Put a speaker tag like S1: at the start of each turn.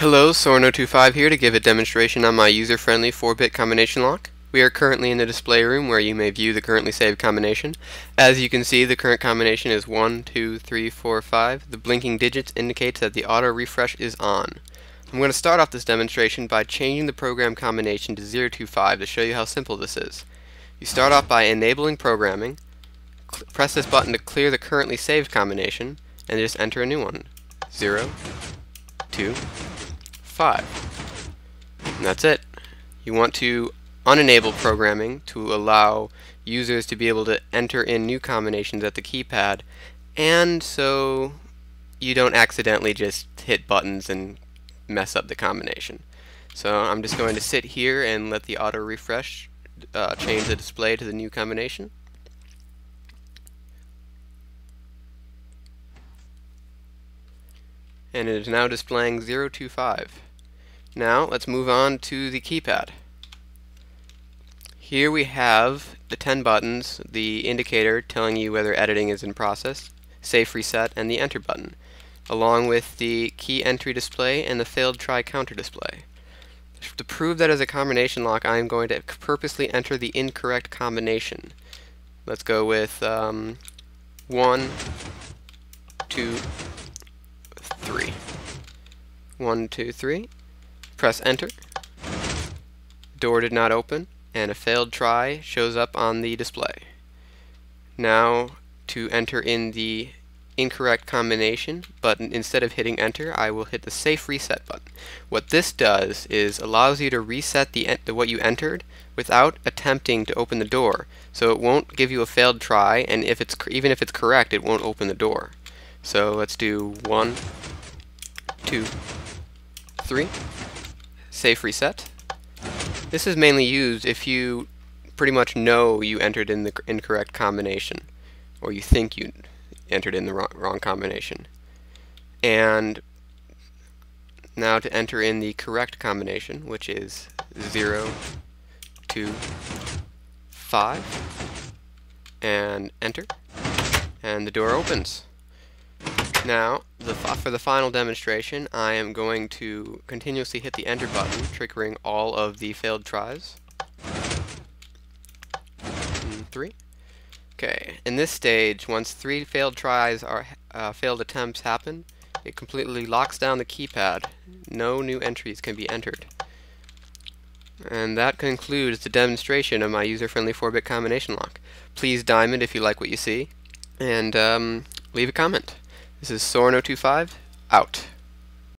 S1: Hello, Soren025 here to give a demonstration on my user-friendly 4-bit combination lock. We are currently in the display room where you may view the currently saved combination. As you can see, the current combination is 1, 2, 3, 4, 5. The blinking digits indicates that the auto refresh is on. I'm going to start off this demonstration by changing the program combination to 025 to show you how simple this is. You start off by enabling programming, press this button to clear the currently saved combination, and just enter a new one. 0, 2, 5. And that's it. You want to unenable programming to allow users to be able to enter in new combinations at the keypad and so you don't accidentally just hit buttons and mess up the combination. So I'm just going to sit here and let the auto refresh uh, change the display to the new combination. And it is now displaying 025. Now let's move on to the keypad. Here we have the 10 buttons, the indicator telling you whether editing is in process, safe reset, and the enter button, along with the key entry display and the failed try counter display. To prove that as a combination lock, I am going to purposely enter the incorrect combination. Let's go with um, 1, 2, 3. 1, 2, 3. Press enter. Door did not open and a failed try shows up on the display. Now to enter in the incorrect combination, but instead of hitting enter, I will hit the safe reset button. What this does is allows you to reset the, the what you entered without attempting to open the door. So it won't give you a failed try, and if it's even if it's correct, it won't open the door. So let's do one, two, three safe reset. This is mainly used if you pretty much know you entered in the incorrect combination or you think you entered in the wrong, wrong combination. And now to enter in the correct combination, which is 0, 2, 5, and enter, and the door opens. Now, the for the final demonstration, I am going to continuously hit the enter button, triggering all of the failed tries. And three. Okay, in this stage, once three failed tries or uh, failed attempts happen, it completely locks down the keypad. No new entries can be entered. And that concludes the demonstration of my user-friendly 4-bit combination lock. Please diamond if you like what you see, and um, leave a comment. This is Soren025, out.